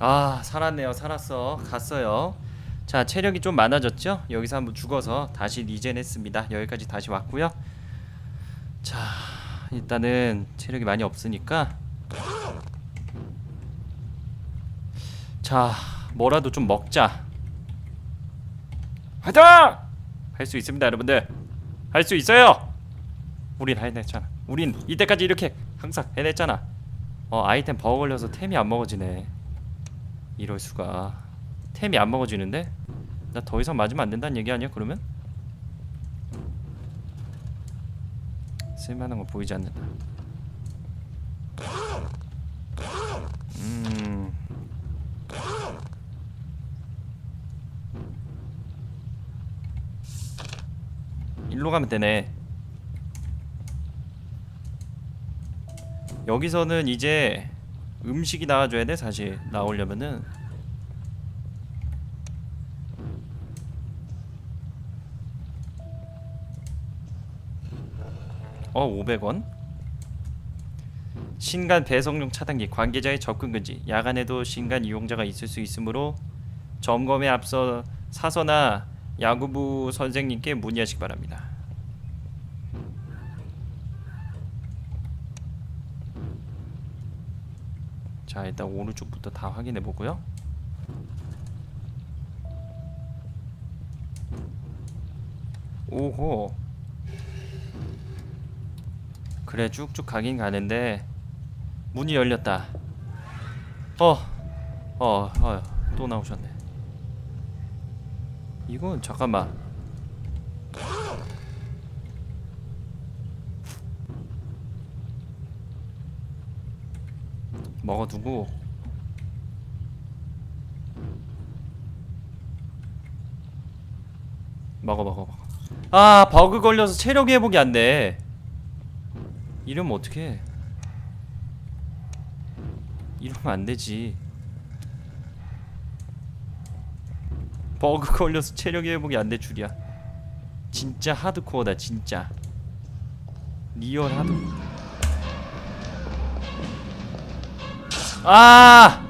아 살았네요. 살았어. 갔어요. 자 체력이 좀 많아졌죠? 여기서 한번 죽어서 다시 리젠했습니다. 여기까지 다시 왔고요. 자 일단은 체력이 많이 없으니까. 자 뭐라도 좀 먹자. 화이팅! 할수 있습니다 여러분들. 할 수 있어요. 우린 해냈잖아. 우린 이때까지 이렇게 항상 해냈잖아. 어 아이템 버거 걸려서 템이 안 먹어지네 이럴 수가 템이 안 먹어지는데? 나 더 이상 맞으면 안 된다는 얘기 아니야 그러면? 쓸만한 거 보이지 않는다 음 일로 가면 되네 여기서는 이제 음식이 나와줘야 돼 사실. 나오려면은. 어 500원? 신간 배송용 차단기 관계자의 접근 금지. 야간에도 신간 이용자가 있을 수 있으므로 점검에 앞서 사서나 야구부 선생님께 문의하시기 바랍니다 자 일단 오른쪽부터 다 확인해 보고요. 오호. 그래 쭉쭉 가긴 가는데 문이 열렸다. 어 어, 어, 또 나오셨네. 이건 잠깐만 먹어두고 먹어 먹어 먹어. 아 버그 걸려서 체력 회복이 안돼. 이러면 어떡해? 이러면 안되지. 버그 걸려서 체력 회복이 안될 줄이야. 진짜 하드코어다 진짜. 리얼 하드 아!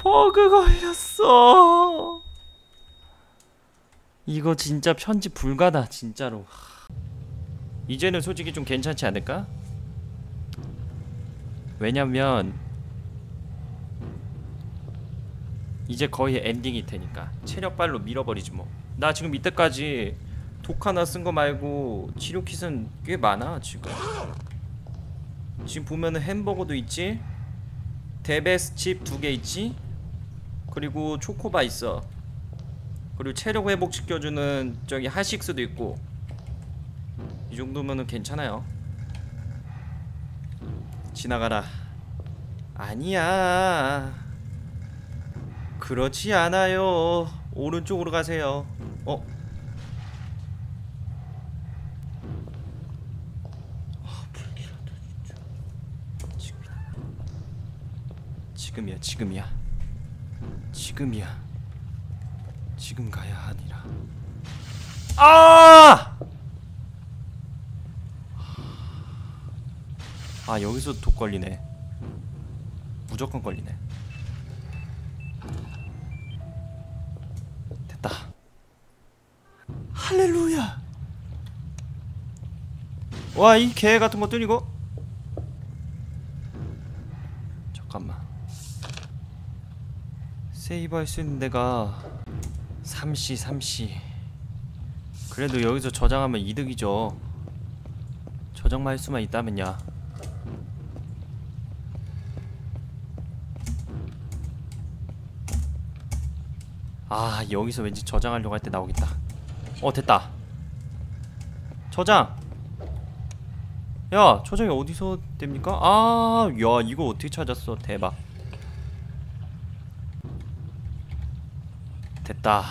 버그 걸렸어. 이거 진짜 편집 불가다 진짜로. 이제는 솔직히 좀 괜찮지 않을까? 왜냐면 이제 거의 엔딩일 테니까 체력발로 밀어버리지 뭐. 나 지금 이때까지 독 하나 쓴 거 말고 치료 킷은 꽤 많아 지금. 지금 보면은 햄버거도 있지, 데베스 칩 두 개 있지, 그리고 초코바 있어. 그리고 체력 회복 시켜주는 저기 하식스도 있고. 이 정도면은 괜찮아요. 지나가라. 아니야. 그렇지 않아요. 오른쪽으로 가세요. 어? 지금이야 지금이야. 지금이야. 지금 가야 하니라. 아! 아 여기서 독 걸리네. 무조건 걸리네. 됐다. 할렐루야! 와 이 개 같은 이거 잠깐만 세이브 할 수 있는 데가 3시 3시 그래도 여기서 저장하면 이득이죠 저장만 할 수만 있다면야 아 여기서 왠지 저장하려고 할 때 나오겠다 어 됐다 저장 야 저장이 어디서 됩니까? 아, 야 이거 어떻게 찾았어? 대박. 됐다.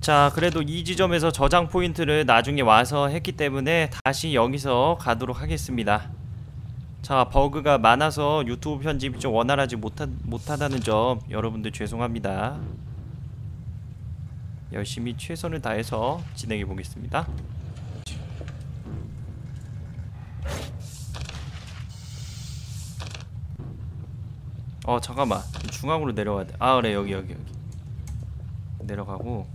자, 그래도 이 지점에서 저장 포인트를 나중에 와서 했기 때문에 다시 여기서 가도록 하겠습니다. 자, 버그가 많아서 유튜브 편집이 좀 원활하지 못하, 못하다는 점 여러분들 죄송합니다. 열심히 최선을 다해서 진행해 보겠습니다. 어 잠깐만. 중앙으로 내려가야 돼아 그래. 여기 여기 여기. 내려가고.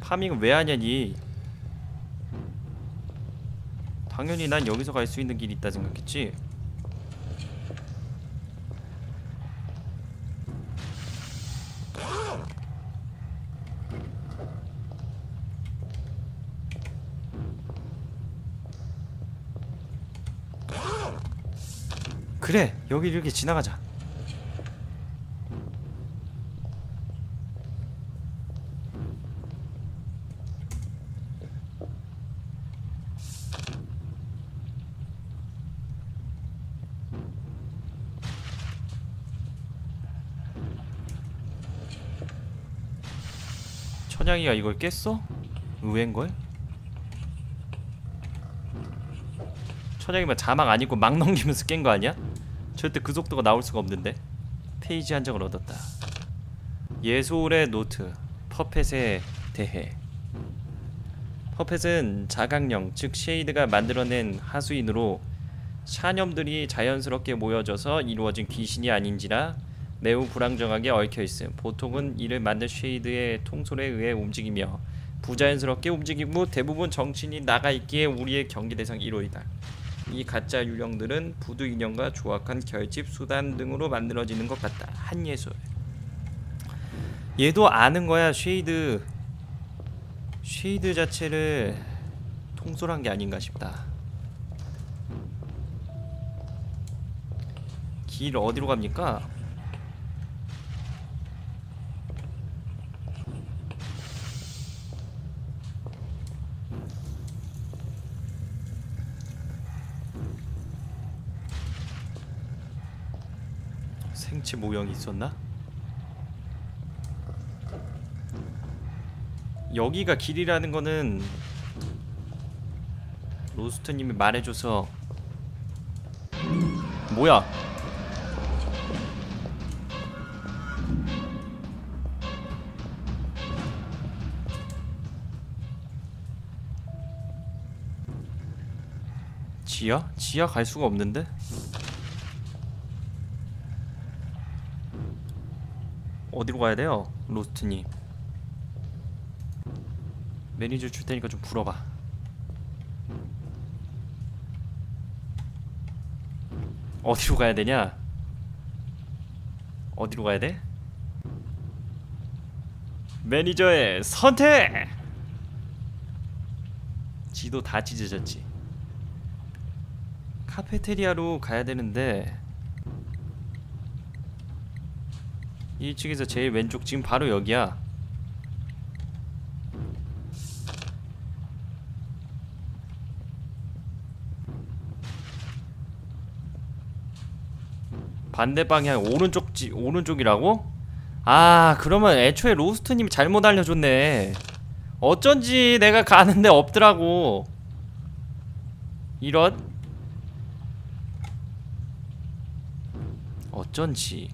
파밍은 왜 하냐니? 당연히 난 여기서 갈 수 있는 길이 있다 생각했지 그래 여기 이렇게 지나가자 천양이가 이걸 깼어? 의외인걸? 천양이면 자막 안 읽고 막 넘기면서 깬 거 아니야? 절대 그 속도가 나올 수가 없는데. 페이지 한 장을 얻었다. 예솔의 노트 퍼펫에 대해. puppet은 자각령 즉 shade가 만들어낸 하수인으로 사념들이 자연스럽게 모여져서 이루어진 귀신이 아닌지라 매우 불안정하게 얽혀있음. 보통은 이를 만든 shade의 통솔에 의해 움직이며 부자연스럽게 움직이고 대부분 정신이 나가있기에 우리의 경계 대상 1호이다 이 가짜 유령들은 부두 인형과 조악한 결집 수단 등으로 만들어지는 것 같다. 한예솔. 얘도 아는 거야. shade shade 자체를 통솔한 게 아닌가 싶다. 길 어디로 갑니까? 생체 모형이 있었나? 여기가 길이라는 거는 로스트님이 말해줘서 뭐야? 지하? 지하 갈 수가 없는데? 어디로 가야 돼요? 로스트님 매니저 줄 테니까 좀 불어봐 어디로 가야 되냐? 어디로 가야 돼? 매니저의 선택! 지도 다 찢어졌지 카페테리아로 가야 되는데 1층에서 제일 왼쪽 지금 바로 여기야. 반대 방향 오른쪽 지 오른쪽이라고? 아 그러면 애초에 로스트님이 잘못 알려줬네. 어쩐지 내가 가는데 없더라고. 이런? 어쩐지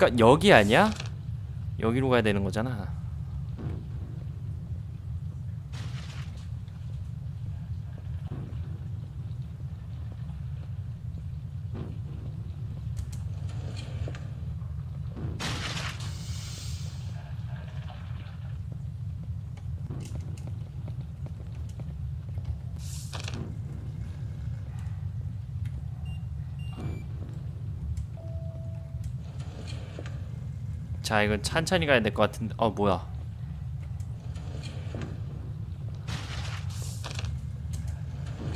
그니까 여기 아니야? 여기로 가야 되는 거잖아 자 이건 천천히 가야 될 것 같은데. 어 뭐야?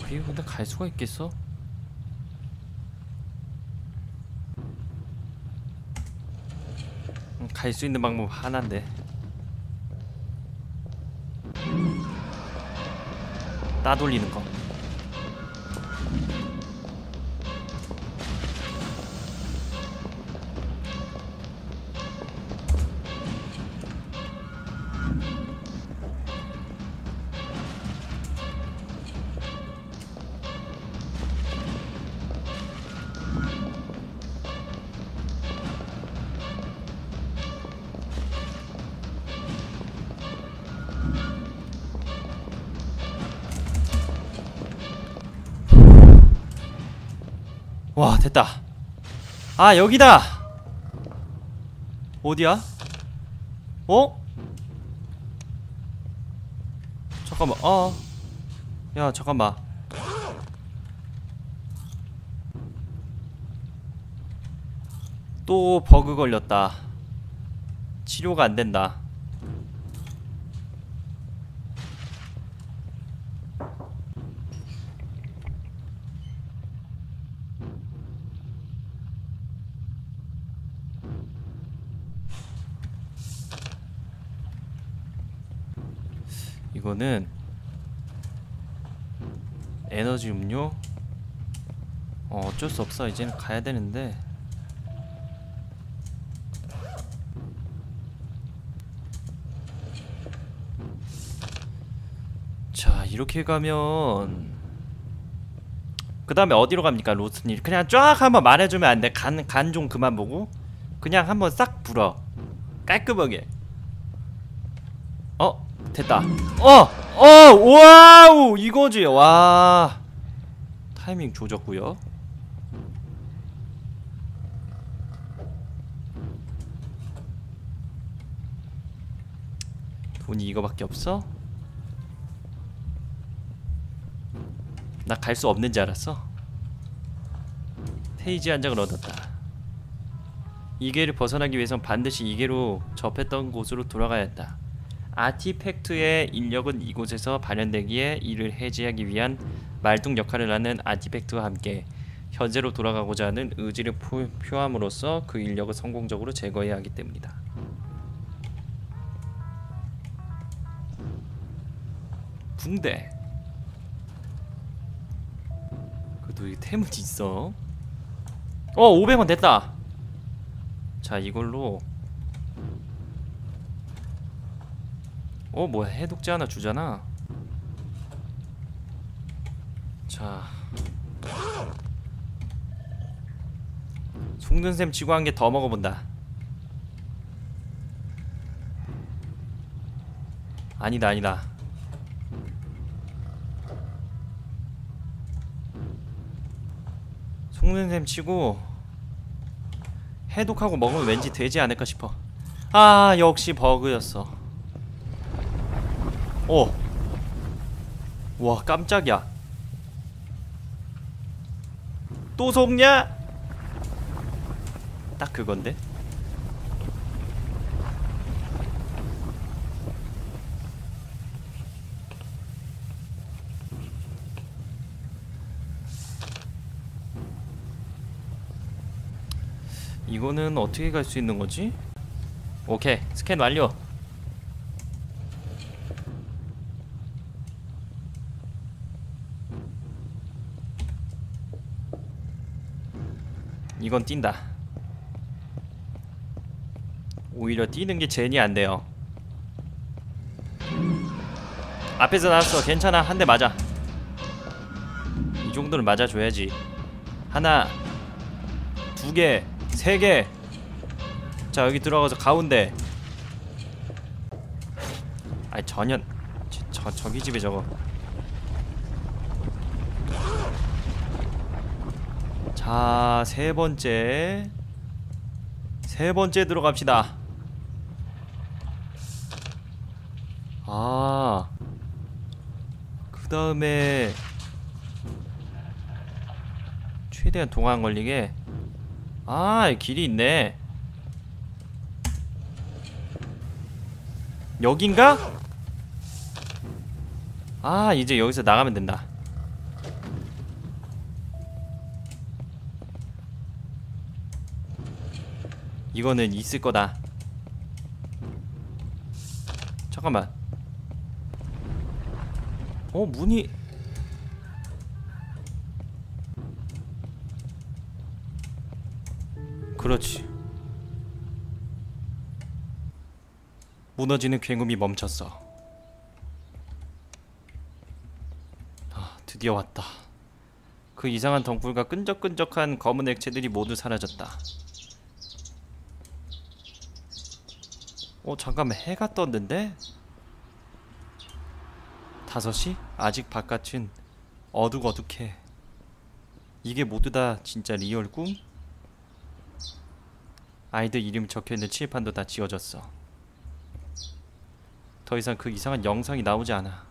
이거 근데 갈 수가 있겠어? 음, 갈수 있는 방법 하나인데. 따돌리는 거 됐다. 아 여기다. 어디야? 어? 잠깐만 어야 잠깐만. 또 버그 걸렸다. 치료가 안 된다 이거는 에너지 음료? 어, 어쩔 수 없어. 이제는 가야 되는데. 자 이렇게 가면 그 다음에 어디로 갑니까 로스님? 그냥 쫙 한번 말해주면 안 돼. 간 간 좀 그만 보고 그냥 한번 싹 불어. 깔끔하게. 어 됐다 어! 어! 와우! 이거지 와 타이밍 조졌고요 돈이 이거밖에 없어? 나 갈 수 없는 줄 알았어 페이지 한 장을 얻었다 이계를 벗어나기 위해선 반드시 이계로 접했던 곳으로 돌아가야 했다 아티팩트의 인력은 이곳에서 발현되기에 이를 해제하기 위한 말뚝 역할을 하는 아티팩트와 함께 현재로 돌아가고자 하는 의지를 표, 표함으로써 그 인력을 성공적으로 제거해야 하기 때문이다. 붕대. 그래도 이 템은 있어. 어, 500원 됐다. 자, 이걸로 어 뭐야 해독제 하나 주잖아. 자. 속는셈 치고 한 개 더 먹어본다. 아니다 아니다. 속는셈 치고 해독하고 먹으면 왠지 되지 않을까 싶어. 아 역시 버그였어 어. 와 깜짝이야. 또 속냐? 딱 그건데. 이거는 어떻게 갈 수 있는 거지? 오케이 스캔 완료. 이건 뛴다. 오히려 뛰는 게 제니 안 돼요. 앞에서 나왔어. 괜찮아. 한 대 맞아. 이 정도는 맞아줘야지. 하나 두개세개 자 여기 들어가서 가운데. 아이 전혀 저, 저, 저기 집에 저거 자, 세 번째. 세 번째 들어갑시다. 아. 그 다음에 최대한 동안 걸리게 아 길이 있네 여긴가? 아 이제 여기서 나가면 된다 이거는 있을 거다. 잠깐만. 어 문이. 그렇지. 무너지는 굉음이 멈췄어. 아 드디어 왔다. 그 이상한 덩굴과 끈적끈적한 검은 액체들이 모두 사라졌다 어 잠깐만 해가 떴는데? 5시? 아직 바깥은 어둑어둑해 이게 모두 다 진짜 real 꿈? 아이들 이름 적혀있는 칠판도 다 지워졌어 더 이상 그 이상한 영상이 나오지 않아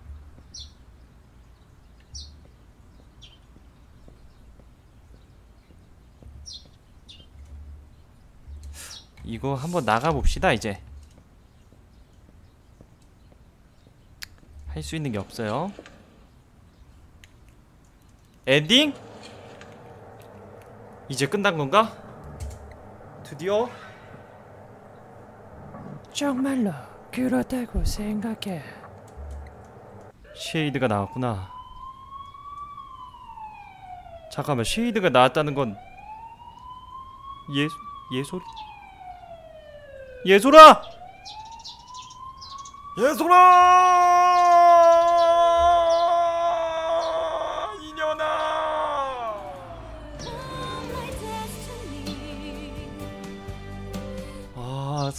이거 한번 나가봅시다 이제 할 수 있는 게 없어요 엔딩? 이제 끝난 건가? 드디어? 정말로 그렇다고 생각해. shade가 나왔구나 잠깐만 쉐이드가 나왔다는 건 예... 예솔? 예솔아! 예솔아!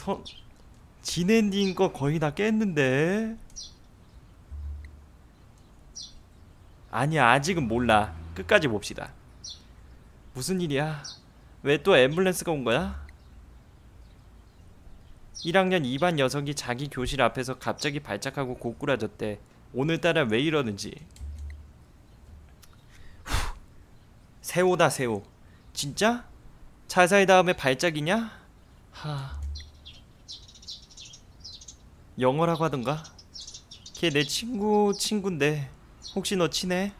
아, 선 진엔딩 거 거의 다 깼는데. 아니야, 아직은 몰라. 끝까지 봅시다. 무슨 일이야? 왜 또 앰뷸런스가 온 거야? 1학년 2반 녀석이 자기 교실 앞에서 갑자기 발작하고 고꾸라졌대. 오늘따라 왜 이러는지. 후. 세호다 세호. 진짜? 자사의 다음에 발작이냐? 하. 영어라고 하던가? 걔 내 친구 친구인데 혹시 너 친해?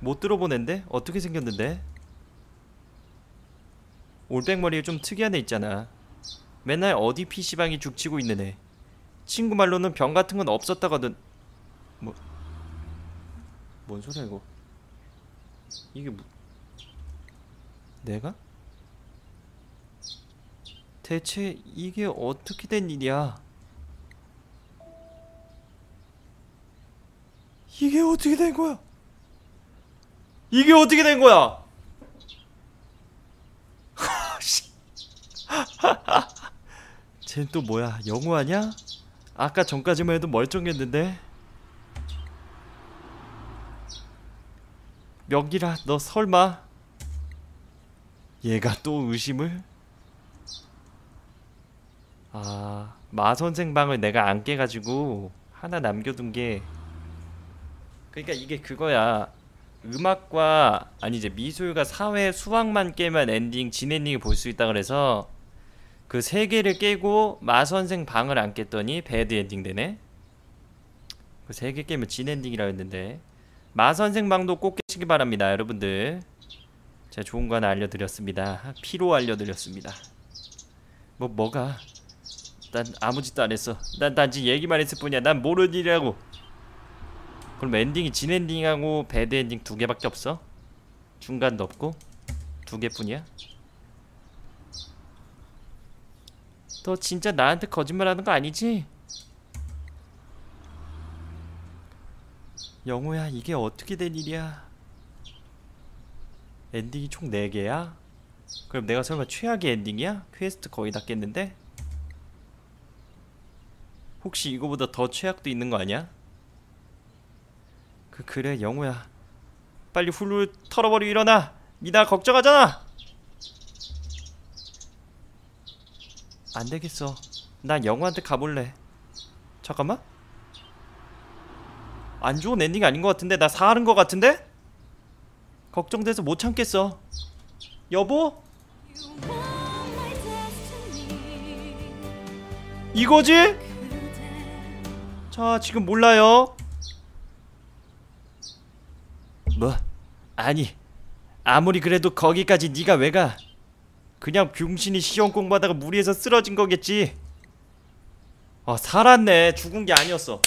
못 들어본 앤데? 어떻게 생겼는데? 올백머리에 좀 특이한 애 있잖아 맨날 어디 PC방이 죽치고 있는 애 친구 말로는 병 같은 건 없었다거든 뭐... 뭔 소리야 이거 이게 뭐... 내가? 대체 이게 어떻게 된 일이야? 이게 어떻게 된 거야? 이게 어떻게 된 거야? 쟤는 또 뭐야? 영우 아냐? 아까 전까지만 해도 멀쩡했는데 명길아 너 설마 얘가 또 의심을? 아, 마 선생 방을 내가 안 깨가지고 하나 남겨둔 게 그러니까 이게 그거야. 음악과 아니 이제 미술과 사회 수학만 깨면 엔딩 진 ending을 볼 수 있다 그래서 그 세 개를 깨고 마 선생 방을 안 깼더니 bad ending 되네. 그 세 개 깨면 진 ending이라 했는데 마 선생 방도 꼭 깨시기 바랍니다, 여러분들. 제가 좋은 거 하나 알려드렸습니다. 피로 알려드렸습니다. 뭐 뭐가? 난 아무 짓도 안 했어. 난 단지 얘기만 했을 뿐이야. 난 모르는 일이라고. 그럼 ending이 진 ending하고 bad ending 두 개밖에 없어? 중간도 없고 두 개뿐이야? 너 진짜 나한테 거짓말하는 거 아니지? 영호야 이게 어떻게 된 일이야? 엔딩이 총 4개야? 그럼 내가 설마 최악의 엔딩이야? 퀘스트 거의 다 깼는데? 혹시 이거보다 더 최악도 있는 거 아니야? 그 그래 영우야 빨리 훌훌 털어버리고 일어나 미나 걱정하잖아 안되겠어 난 영우한테 가볼래 잠깐만 안 좋은 엔딩 아닌 것 같은데 나 사하는 것 같은데? 걱정돼서 못 참겠어 여보? 이거지? 자 지금 몰라요. 뭐? 아니 아무리 그래도 거기까지 네가 왜 가? 그냥 병신이 시험 공부하다가 무리해서 쓰러진 거겠지. 아 살았네. 죽은 게 아니었어.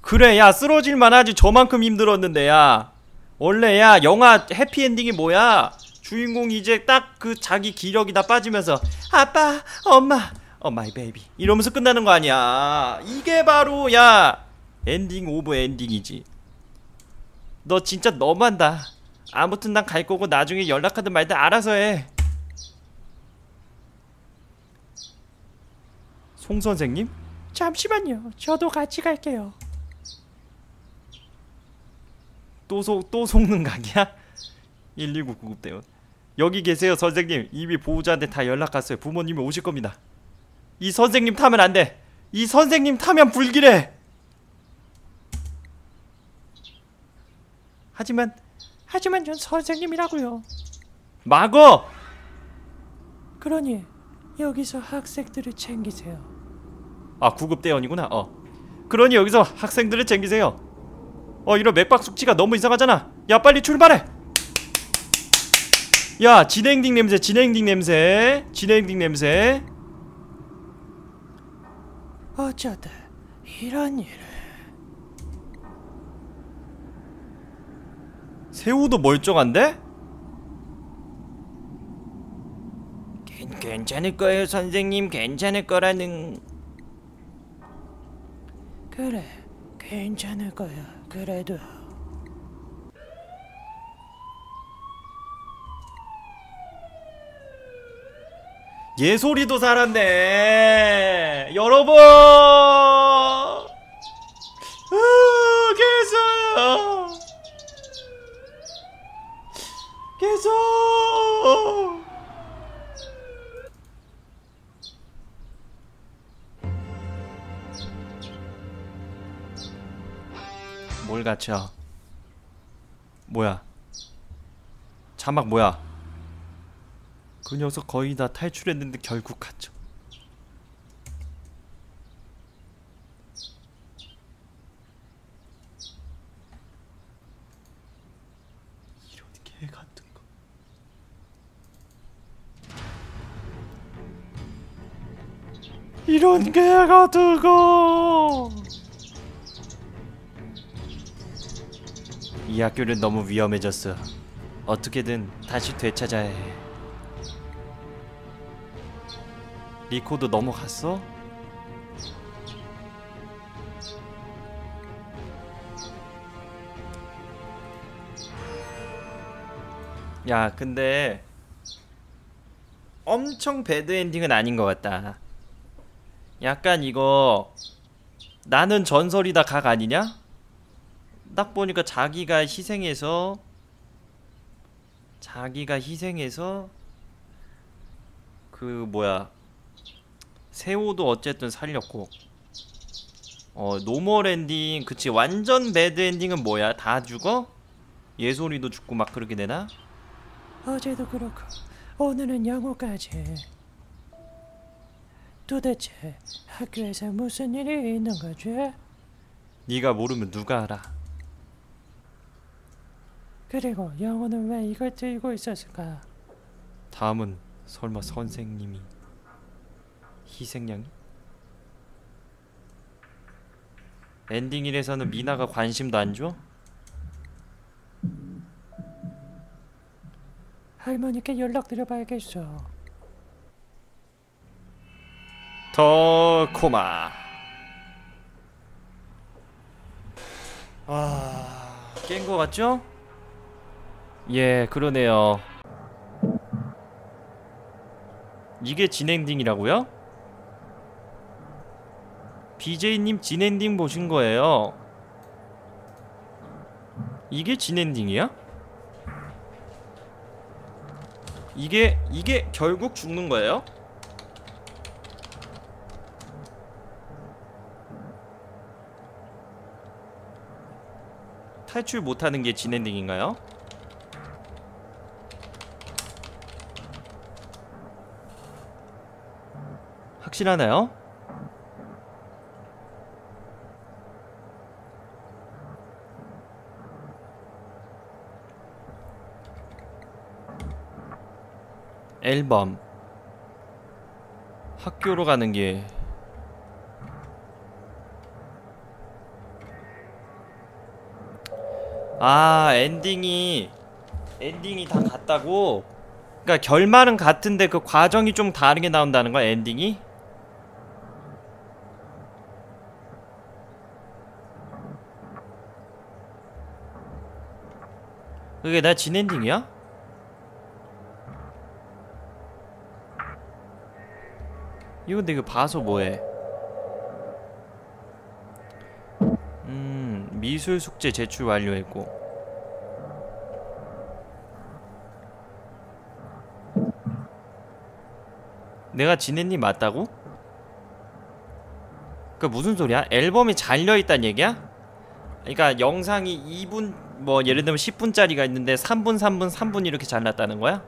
그래 야 쓰러질만 하지. 저만큼 힘들었는데 야. 원래 야 영화 해피엔딩이 뭐야? 주인공이 이제 딱 그 자기 기력이 다 빠지면서 아빠 엄마 어 my baby 이러면서 끝나는 거 아니야. 이게 바로 야 ending of ending이지. 너 진짜 너무한다. 아무튼 난 갈 거고 나중에 연락하든 말든 알아서 해. 송 선생님? 잠시만요. 저도 같이 갈게요. 또, 속, 또 속는 각이야? 119 구급대원 여기 계세요 선생님. 이미 보호자한테 다 연락 갔어요. 부모님이 오실 겁니다 이 선생님 타면 안 돼. 이 선생님 타면 불길해. 하지만 하지만 전 선생님이라고요. 막어 그러니 여기서 학생들을 챙기세요. 아 구급대원이구나. 어. 그러니 여기서 학생들을 챙기세요. 어 이런 맥박 숙취가 너무 이상하잖아. 야 빨리 출발해! 야 진행딩 냄새 진행딩 냄새 진행딩 냄새 어쩌다 이런 일을. 새우도 멀쩡한데? 괜찮을 거예요 선생님. 괜찮을 거라는. 그래 괜찮을 거야 그래도 예소리도 살았네. 여러분! 으, 계속! 계속! 뭘 갇혀 뭐야? 자막 뭐야 그 녀석 거의 다 탈출했는데 결국 갇혀. 이런 개 같은 거. 이런 개 같은 거. 이 학교는 너무 위험해졌어. 어떻게든 다시 되찾아야 해. 리코도 넘어갔어? 야 근데 엄청 배드 엔딩은 아닌 것 같다 약간 이거 나는 전설이다 각 아니냐? 딱 보니까 자기가 희생해서 자기가 희생해서 그 뭐야 세호도 어쨌든 살렸고 어 normal ending 그치 완전 bad ending은 뭐야 다 죽어? 예솔이도 죽고 막 그렇게 되나? 어제도 그렇고 오늘은 영호까지 도대체 학교에서 무슨 일이 있는 거지? 네가 모르면 누가 알아 그리고 영호는 왜 이걸 들고 있었을까? 다음은 설마 선생님이 희생양이? 엔딩일에서는 미나가 관심도 안 줘? 할머니께 연락드려봐야겠어. 더 코마 아... 깬 거 같죠? 예 그러네요 이게 진엔딩이라고요? BJ님 진엔딩 보신 거예요 이게 진엔딩이야? 이게 이게 결국 죽는 거예요? 탈출 못하는 게 진엔딩인가요? 확실하나요? 앨범 학교로 가는 게아 엔딩이 엔딩이 다 같다고? 그러니까 결말은 같은데 그 과정이 좀 다르게 나온다는 거야 엔딩이? 그게 나 진엔딩이야? 이거 근데 이거 봐서 뭐해 음 미술 숙제 제출 완료했고 내가 지네님 맞다고? 그 무슨 소리야? 앨범이 잘려있단 얘기야? 그니까 영상이 2분 뭐 예를 들면 10분짜리가 있는데 3분 3분 3분 이렇게 잘랐다는 거야?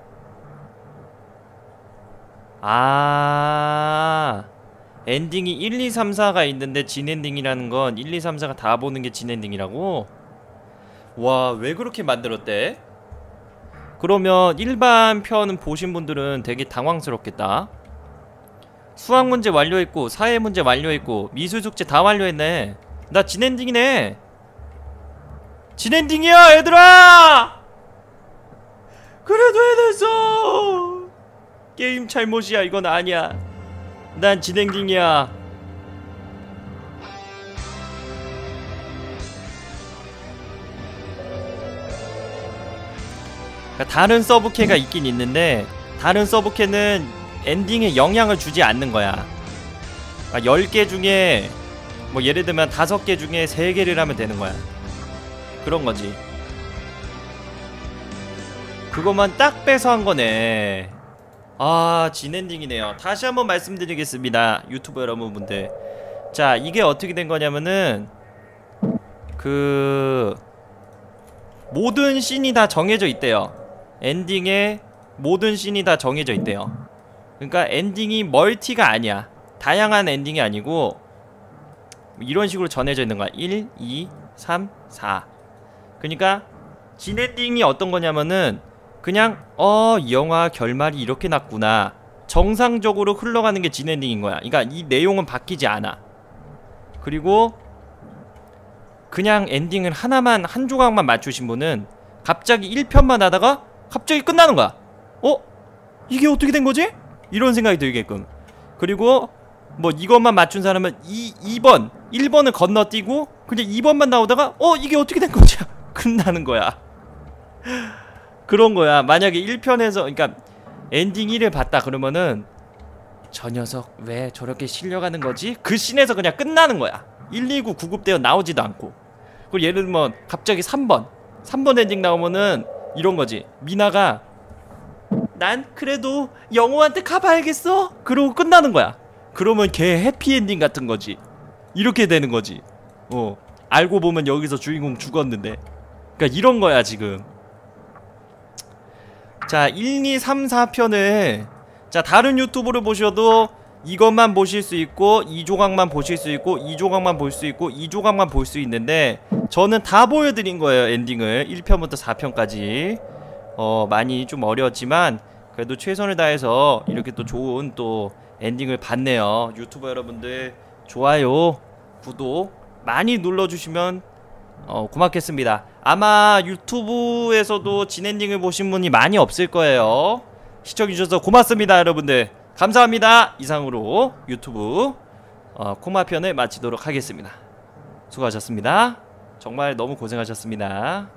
아 엔딩이 1, 2, 3, 4가 있는데 진엔딩이라는 건 1, 2, 3, 4가 다 보는 게 진엔딩이라고? 와 왜 그렇게 만들었대? 그러면 일반 편은 보신 분들은 되게 당황스럽겠다. 수학 문제 완료했고 사회 문제 완료했고 미술 숙제 다 완료했네. 나 진엔딩이네. 진엔딩이야 얘들아! 그래도 해냈어! 게임 잘못이야 이건 아니야 난 진엔딩이야. 그러니까 다른 서브캐가 있긴 있는데 다른 서브캐는 엔딩에 영향을 주지 않는 거야. 그러니까 10개 중에 뭐 예를 들면 5개 중에 3개를 하면 되는 거야. 그런 거지. 그것만 딱 빼서 한 거네 아 진엔딩이네요. 다시 한번 말씀드리겠습니다 유튜버 여러분들. 자 이게 어떻게 된 거냐면은 그 모든 씬이 다 정해져 있대요. 엔딩에 모든 씬이 다 정해져 있대요. 그러니까 엔딩이 멀티가 아니야. 다양한 엔딩이 아니고 이런 식으로 전해져 있는 거야. 1, 2, 3, 4 그러니까 진엔딩이 어떤 거냐면은 그냥 어 이 영화 결말이 이렇게 났구나 정상적으로 흘러가는 게 진엔딩인 거야 그러니까 이 내용은 바뀌지 않아 그리고 그냥 엔딩을 하나만 한 조각만 맞추신 분은 갑자기 1편만 하다가 갑자기 끝나는 거야 어? 이게 어떻게 된 거지? 이런 생각이 들게끔 그리고 뭐 이것만 맞춘 사람은 2, 2번 1번을 건너뛰고 그냥 2번만 나오다가 어 이게 어떻게 된 거지? 끝나는 거야 그런 거야. 만약에 1편에서 그러니까 엔딩 1을 봤다 그러면은 저 녀석 왜 저렇게 실려가는 거지? 그 씬에서 그냥 끝나는 거야. 119 구급대원 나오지도 않고. 그리고 예를 들면 갑자기 3번. 3번 엔딩 나오면은 이런 거지. 미나가 난 그래도 영호한테 가봐야겠어? 그러고 끝나는 거야. 그러면 걔 해피엔딩 같은 거지. 이렇게 되는 거지. 어. 알고 보면 여기서 주인공 죽었는데. 그러니까 이런 거야 지금 자 1, 2, 3, 4편을 자 다른 유튜브를 보셔도 이것만 보실 수 있고 이 조각만 보실 수 있고 이 조각만 볼 수 있고 이 조각만 볼 수 있는데 저는 다 보여드린 거예요 엔딩을. 1편부터 4편까지. 어 많이 좀 어려웠지만 그래도 최선을 다해서 이렇게 또 좋은 또 엔딩을 봤네요. 유튜버 여러분들 좋아요 구독 많이 눌러주시면 어, 고맙겠습니다. 아마 유튜브에서도 진엔딩을 보신 분이 많이 없을 거예요. 시청해주셔서 고맙습니다 여러분들. 감사합니다. 이상으로 유튜브 어, 코마편을 마치도록 하겠습니다. 수고하셨습니다. 정말 너무 고생하셨습니다